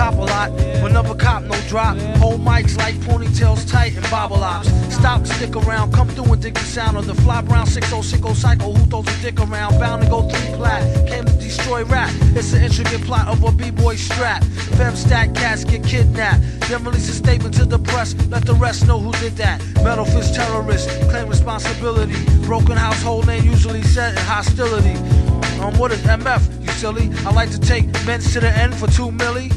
cop a lot, never cop no drop. Hold mics like ponytails tight and bobble ops. Stop, stick around, come through and dig the sound of the fly brown 6060 cycle who throws a dick around. Bound to go three plat, came to destroy rap. It's an intricate plot of a b-boy strap. Fem stack cats get kidnapped. Then release a statement to the press, let the rest know who did that. Metal fist terrorists claim responsibility. Broken household name usually set in hostility. Um, what is MF? You silly. I like to take men to the end for two milli.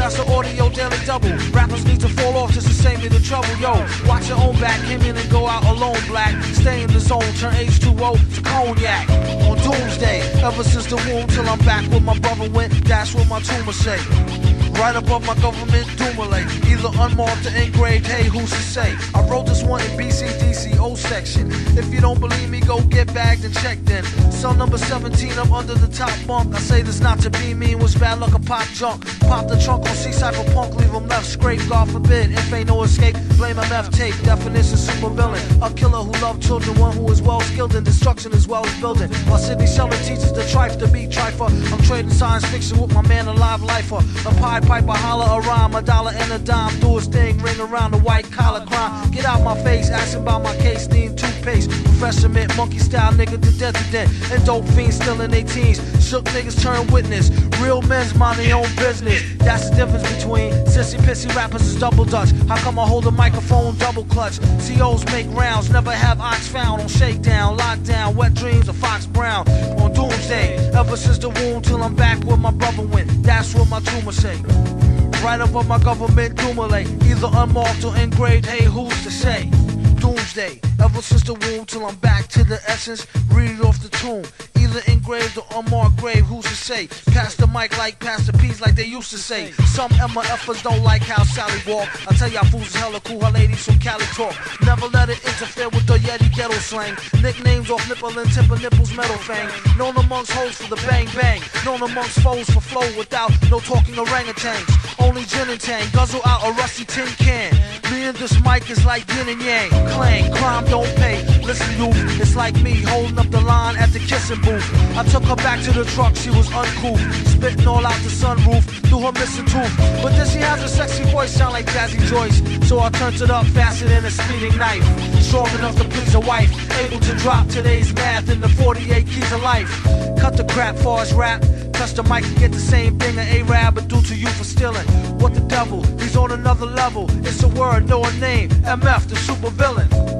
That's the audio daily double. Rappers need to fall off just to save me the trouble. Yo, watch your own back. Came in and go out alone. Black. Stay in the zone. Turn H2O to cognac. On doomsday. Ever since the womb till I'm back with my brother went. That's what my tumor say. Right above my government Dumoulin. Either unmarked or engraved, hey, who's to say? I wrote this one in BCDC O section. If you don't believe me, go get bagged and checked in. Cell number 17, I'm under the top bunk. I say this not to be mean, was bad luck, a pop junk. Pop the trunk on C Cypherpunk, leave him left scrape, God forbid. If ain't no escape, blame MF tape. Definition super villain. A killer who loved children, one who is well skilled in destruction as well as building. While Sidney Sheldon teaches the trife to be trifer. I'm trading science fiction with my man, a live lifer. A Pied Piper, holler a rhyme, a dollar and a dime. Do his thing, ring around the white collar crime. Get out my face, asking about my case, need toothpaste. Refreshment, monkey style nigga to death to death. And dope fiends still in their teens. Shook niggas turn witness. Real men's mind their own business. That's the difference between sissy pissy rappers is double dutch. How come I hold a microphone double clutch? COs make rounds, never have ox found on shakedown, lockdown, wet dreams of Fox Brown on doomsday. Ever since the womb till I'm back where my brother went. That's what my tumor say. Right above my government accumulate. Either unmarked or engraved, hey, who's to say? Doomsday, ever since the womb till I'm back to the essence. Read it off the tomb. Either engraved or unmarked grave, who's to say? Pass the mic like Pastor P's like they used to say. Some Emma MFers don't like how Sally walk. I tell y'all fools is hella cool, her ladies from Cali talk. Never let it interfere with the Yeti ghetto slang. Nicknames off nipple and of nipples, metal fang. Known amongst hoes for the bang bang. Known amongst foes for flow without no talking orangutans. Only gin and tang, guzzle out a rusty tin can. Me and this mic is like yin and yang. Clang, crime don't pay. Listen, youth, it's like me holding up the line at the kissing booth. I took her back to the truck, she was uncool. Spitting all out the sunroof through her missing tooth. But then she has a sexy voice, sound like Jazzy Joyce. So I turned it up faster than a speeding knife. Strong enough to please a wife. Able to drop today's math in the 48 keys of life. Cut the crap, fars rap. Touch the mic and get the same thing an A-Rab would do to you for stealing. What the devil? He's on another level. It's a word, no a name. MF, the super villain.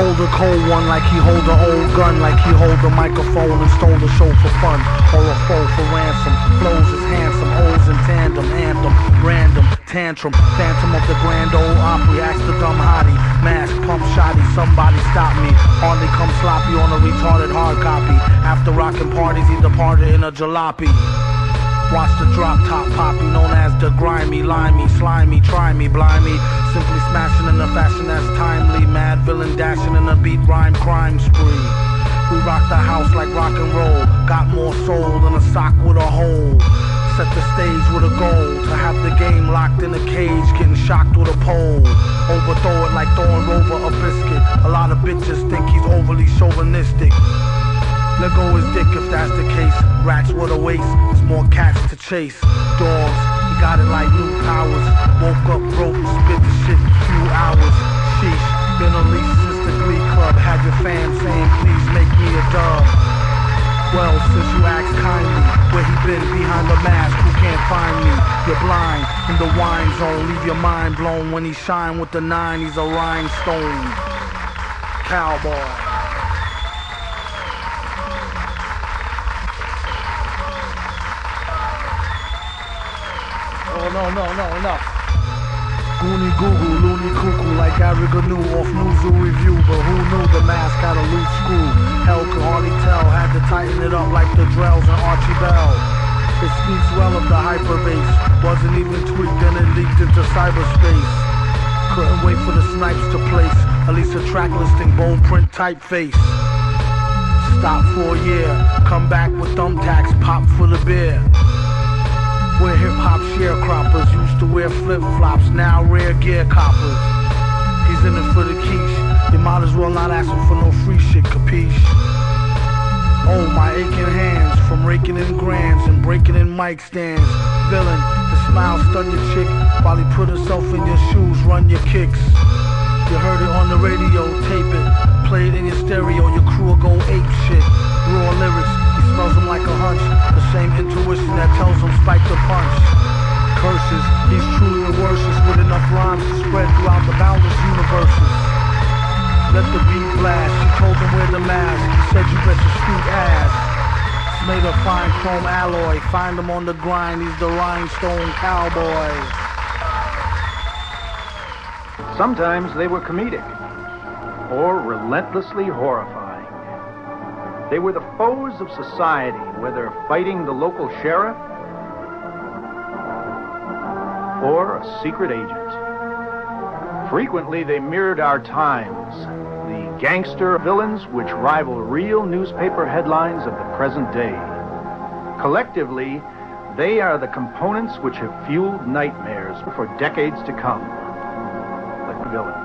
Hold a cold one like he hold a old gun, like he hold a microphone and stole the show for fun, or a foe for ransom. Flows is handsome, O's in tandem, anthem, random, tantrum, phantom of the grand old opry. Ask the dumb hottie, mask, pump shotty, somebody stop me. Hardly come sloppy on a retarded hard copy. After rocking parties, he departed in a jalopy. Watch the drop top poppy, known as the grimy, limey, slimy, try me, blimey. Simply smashing in a fashion that's timely. Mad villain dashing in a beat rhyme crime spree. We rock the house like rock and roll. Got more soul than a sock with a hole. Set the stage with a goal to have the game locked in a cage, getting shocked with a pole. Overthrow it like throwing over a biscuit. A lot of bitches think he's overly chauvinistic. Let go his dick if that's the case. Rats with a waist, there's more cats to chase. Dogs, he got it like new powers. Well, since you asked kindly, where he been behind the mask, who can't find me? You're blind in the wine zone, leave your mind blown when he shine with the nine. He's a rhinestone cowboy. Oh no no no enough. Goonie goo goo, loony Cuckoo like Ariganu off Newzoo Review, but who knew the mask had a loose screw? Hell could hardly tell, had to tighten it up like the Drells and Archie Bell. It speaks well of the hyperbase, wasn't even tweaked and it leaked into cyberspace. Couldn't wait for the snipes to place, at least a track listing, bone print typeface. Stop for a year, come back with thumbtacks, pop for the beer. We're hip hop sharecroppers, used to wear flip flops, now rare gear coppers. He's in it for the quiche, you might as well not ask him for no free shit, capiche? Oh, my aching hands from raking in grands and breaking in mic stands. Villain, the smile stun your chick while he put himself in your shoes, run your kicks. You heard it on the radio, tape it, play it in your stereo, your crew will go ape shit. Raw lyrics, he smells them like a hunch, the same intuition that tells him spike the Let the beat blast, she told him wear the mask, he said you bet your sweet ass. Made of fine chrome alloy, find him on the grind, he's the rhinestone cowboy. Sometimes they were comedic or relentlessly horrifying. They were the foes of society, whether fighting the local sheriff or a secret agent. Frequently, they mirrored our times, the gangster villains which rival real newspaper headlines of the present day. Collectively, they are the components which have fueled nightmares for decades to come. The villains.